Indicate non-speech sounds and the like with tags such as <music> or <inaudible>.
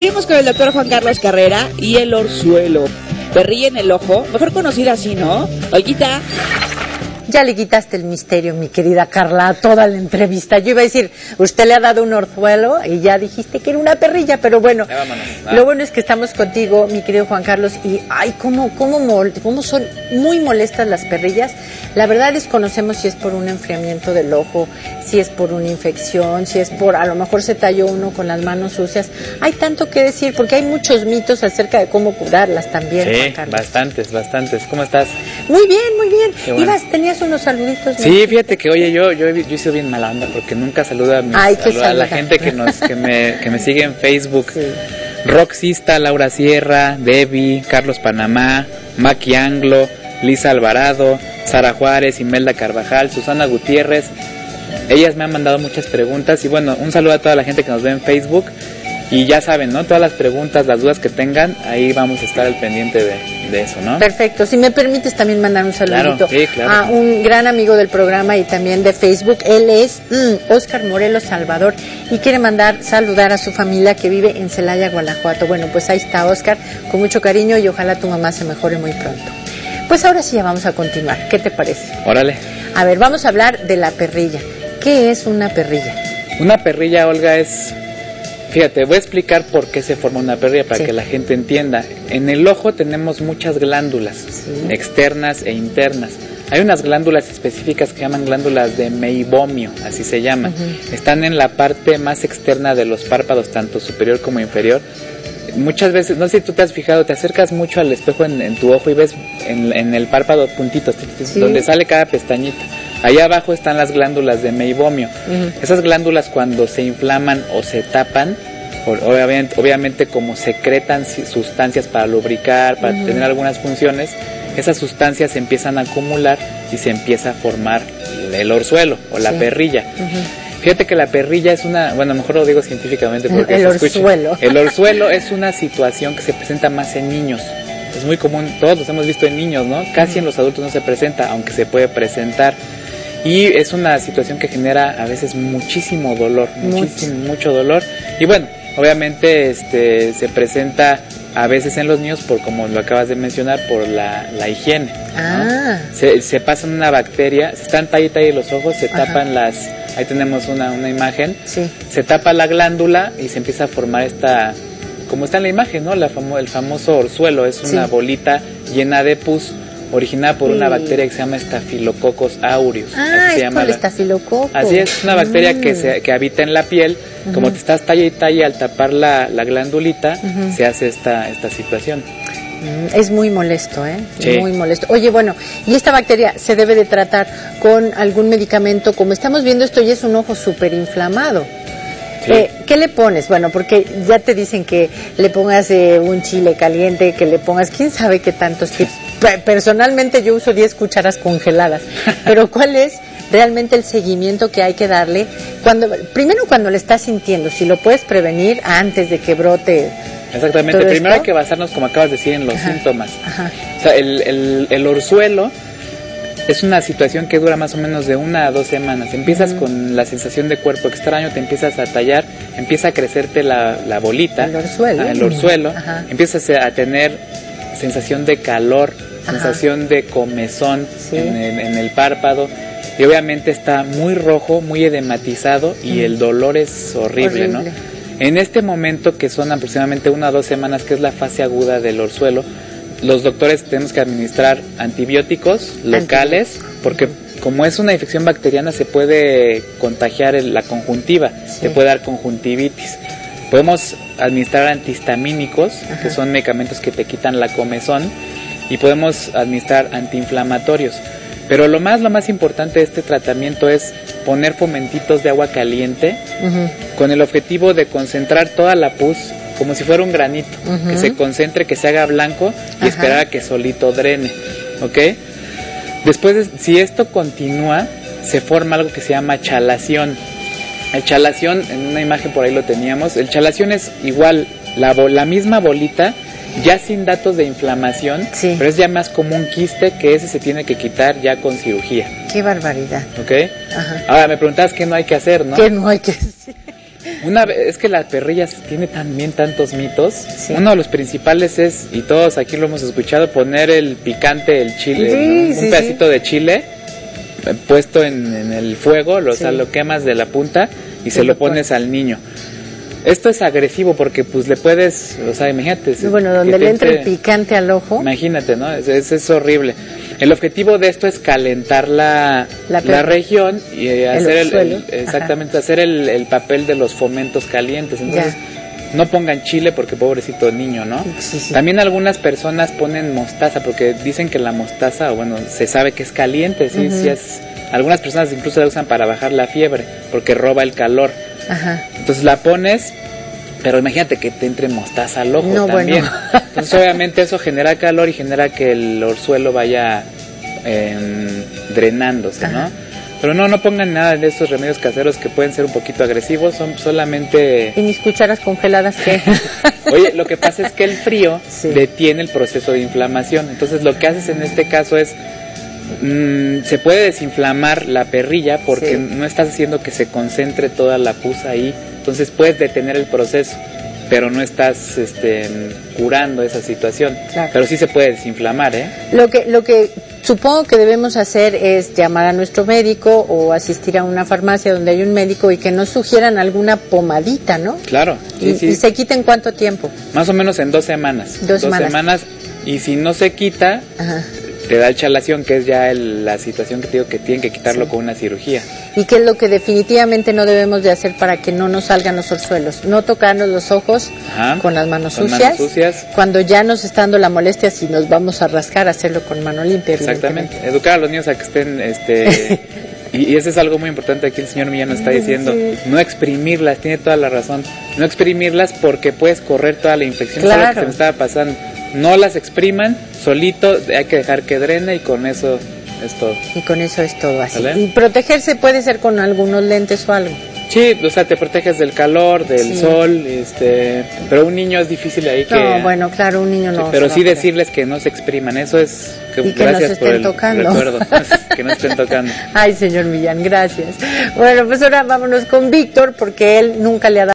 Seguimos con el doctor Juan Carlos Carrera y el orzuelo. Perrilla en el ojo, mejor conocida así, ¿no? Olguita. Ya le quitaste el misterio, mi querida Carla, a toda la entrevista. Yo iba a decir, usted le ha dado un orzuelo y ya dijiste que era una perrilla, pero bueno, Ya vámonos, va. lo bueno es que estamos contigo, mi querido Juan Carlos, y ay, cómo, cómo, mol- cómo son muy molestas las perrillas. La verdad desconocemos si es por un enfriamiento del ojo, si es por una infección, si es por, a lo mejor se talló uno con las manos sucias. Hay tanto que decir, porque hay muchos mitos acerca de cómo curarlas también, Sí, bastantes, bastantes. ¿Cómo estás? Muy bien, muy bien. Bueno. Ibas, tenías unos saluditos. Sí, fíjate que, oye, yo, yo, yo he sido bien mala onda porque nunca saludo a, mis- Ay, a la- a la saluda. gente que, nos, que, me, que me sigue en Facebook. Sí. Roxista, Laura Sierra, Debbie, Carlos Panamá, Maki Anglo, Lisa Alvarado, Sara Juárez, Imelda Carvajal, Susana Gutiérrez. Ellas me han mandado muchas preguntas y bueno, un saludo a toda la gente que nos ve en Facebook. Y ya saben, ¿no? Todas las preguntas, las dudas que tengan, ahí vamos a estar al pendiente de, de eso, ¿no? Perfecto. Si me permites también mandar un saludito Claro, sí, claro. a un gran amigo del programa y también de Facebook. Él es mm, Oscar Morelos Salvador y quiere mandar saludar a su familia que vive en Celaya, Guanajuato. Bueno, pues ahí está Oscar, con mucho cariño y ojalá tu mamá se mejore muy pronto. Pues ahora sí ya vamos a continuar. ¿Qué te parece? Órale. A ver, vamos a hablar de la perrilla. ¿Qué es una perrilla? Una perrilla, Olga, es... Fíjate, voy a explicar por qué se forma una perrilla para Sí. que la gente entienda. En el ojo tenemos muchas glándulas, Sí. externas e internas. Hay unas glándulas específicas que llaman glándulas de meibomio, así se llaman. Están en la parte más externa de los párpados, tanto superior como inferior. Muchas veces, no sé si tú te has fijado, te acercas mucho al espejo en, en tu ojo y ves en, en el párpado puntitos, Sí. donde sale cada pestañita. Allá abajo están las glándulas de meibomio. Esas glándulas cuando se inflaman o se tapan, obviamente, obviamente como secretan sustancias para lubricar, para tener algunas funciones, esas sustancias se empiezan a acumular y se empieza a formar el orzuelo o la Sí. perrilla. Fíjate que la perrilla es una, bueno, mejor lo digo científicamente porque El se escucha. orzuelo. El orzuelo es una situación que se presenta más en niños. Es muy común, todos los hemos visto en niños, ¿no? Casi en los adultos no se presenta, aunque se puede presentar. Y es una situación que genera a veces muchísimo dolor, muchísimo, mucho dolor. Y bueno, obviamente este se presenta a veces en los niños por, como lo acabas de mencionar, por la, la higiene. ¿no? Ah, se, se pasan una bacteria, se están talla y talla los ojos, se Ajá. tapan las, ahí tenemos una, una imagen, sí. se tapa la glándula y se empieza a formar esta, como está en la imagen, ¿no? La famo- el famoso orzuelo, es una Sí. bolita llena de pus originada por una bacteria que se llama Staphylococcus aureus. Ah, así es por el estafilococo. Así es, una bacteria que, Mm. se, que habita en la piel, como te estás talla y talla al tapar la, la glandulita, se hace esta, esta situación. Mm, Es muy molesto, ¿eh? Sí. Muy molesto. Oye, bueno, ¿y esta bacteria se debe de tratar con algún medicamento? Como estamos viendo, esto ya es un ojo súper inflamado. Sí. Eh, ¿Qué le pones? Bueno, porque ya te dicen que le pongas eh, un chile caliente, que le pongas, quién sabe qué tantos tips. Pe- Personalmente yo uso 10 cucharas congeladas, <laughs> pero ¿cuál es realmente el seguimiento que hay que darle? cuando Primero cuando le estás sintiendo, si lo puedes prevenir antes de que brote. Exactamente, ¿Todo primero esto? hay que basarnos, como acabas de decir, en los Ajá. síntomas. Ajá. O sea, el, el, el orzuelo es una situación que dura más o menos de una a dos semanas. Empiezas con la sensación de cuerpo extraño, te empiezas a tallar, empieza a crecerte la, la bolita, El orzuelo. ah, el orzuelo, Ajá. empiezas a tener sensación de calor, Ajá. sensación de comezón Sí. en, el, en el párpado. Y obviamente está muy rojo, muy edematizado y el dolor es horrible, Horrible. ¿no? En este momento, que son aproximadamente una o dos semanas, que es la fase aguda del orzuelo, los doctores tenemos que administrar antibióticos locales, porque como es una infección bacteriana se puede contagiar el- la conjuntiva, Sí. se puede dar conjuntivitis. Podemos administrar antihistamínicos, Ajá. que son medicamentos que te quitan la comezón, y podemos administrar antiinflamatorios. Pero lo más, lo más importante de este tratamiento es poner fomentitos de agua caliente con el objetivo de concentrar toda la pus como si fuera un granito, que se concentre, que se haga blanco y Ajá. esperar a que solito drene, ¿ok? Después, de- si esto continúa, se forma algo que se llama chalación. El chalación, en una imagen por ahí lo teníamos, el chalación es igual, la, la misma bolita, ya sin datos de inflamación, Sí. pero es ya más como un quiste que ese se tiene que quitar ya con cirugía, Qué barbaridad. ¿ok? Ajá. Ahora me preguntabas qué no hay que hacer, ¿no? Que no hay que decir. <laughs> Una es que las perrillas tiene también tantos mitos. Sí. Uno de los principales es, y todos aquí lo hemos escuchado, poner el picante, el chile, Sí, ¿no? sí, un pedacito de chile puesto en, en el fuego, lo, o sea, Sí. lo quemas de la punta y se lo lo pones al niño. Esto es agresivo porque pues le puedes, o sea, imagínate. Bueno, donde le entra el entre- picante al ojo. Imagínate, ¿no? Es, es, es horrible. El objetivo de esto es calentar la, La región y eh, hacer el, exactamente hacer el, el papel de los fomentos calientes. Entonces, no pongan chile porque pobrecito niño, ¿no? Sí, sí. También algunas personas ponen mostaza porque dicen que la mostaza, bueno, se sabe que es caliente, sí, sí es. Algunas personas incluso la usan para bajar la fiebre porque roba el calor. Ajá. Entonces la pones, pero imagínate que te entre mostaza al ojo No, también. bueno. Entonces obviamente eso genera calor y genera que el orzuelo vaya em, drenándose, Ajá. ¿no? Pero no, no pongan nada de estos remedios caseros que pueden ser un poquito agresivos, son solamente... ¿Y mis cucharas congeladas qué? <laughs> Oye, lo que <laughs> pasa es que el frío Sí. detiene el proceso de inflamación. Entonces lo que haces en este caso es... mm, se puede desinflamar la perrilla porque Sí. no estás haciendo que se concentre toda la pus ahí. Entonces puedes detener el proceso, pero no estás este, curando esa situación. Claro. Pero sí se puede desinflamar, ¿eh? Lo que, lo que supongo que debemos hacer es llamar a nuestro médico o asistir a una farmacia donde hay un médico y que nos sugieran alguna pomadita, ¿no? Claro, sí, y, sí. y se quita en cuánto tiempo. Más o menos en dos semanas. Dos semanas. Y si no se quita, Ajá. Te da el chalación, que es ya el- la situación que te digo que tienen que quitarlo Sí. con una cirugía. ¿Y qué es lo que definitivamente no debemos de hacer para que no nos salgan los orzuelos? No tocarnos los ojos Ajá. con las manos Con sucias. manos sucias. Cuando ya nos está dando la molestia, si nos vamos a rascar, hacerlo con mano limpia. Exactamente. Educar a los niños a que estén, este, <laughs> y, y eso es algo muy importante aquí el señor Millán nos está diciendo, Sí. no exprimirlas, tiene toda la razón, no exprimirlas porque puedes correr toda la infección, Claro. que se me estaba pasando, no las expriman, solito, hay que dejar que drene y con eso es todo. Y con eso es todo así. ¿Sale? Y protegerse puede ser con algunos lentes o algo. Sí, o sea, te proteges del calor, del Sí. sol, este, pero un niño es difícil ahí que... No, bueno, claro, un niño no. pero se sí decirles que no se expriman, eso es... Que, Y que no gracias se por estén el tocando. recuerdo, <laughs> <laughs> que no estén tocando. Ay, señor Millán, gracias. Bueno, pues ahora vámonos con Víctor, porque él nunca le ha dado.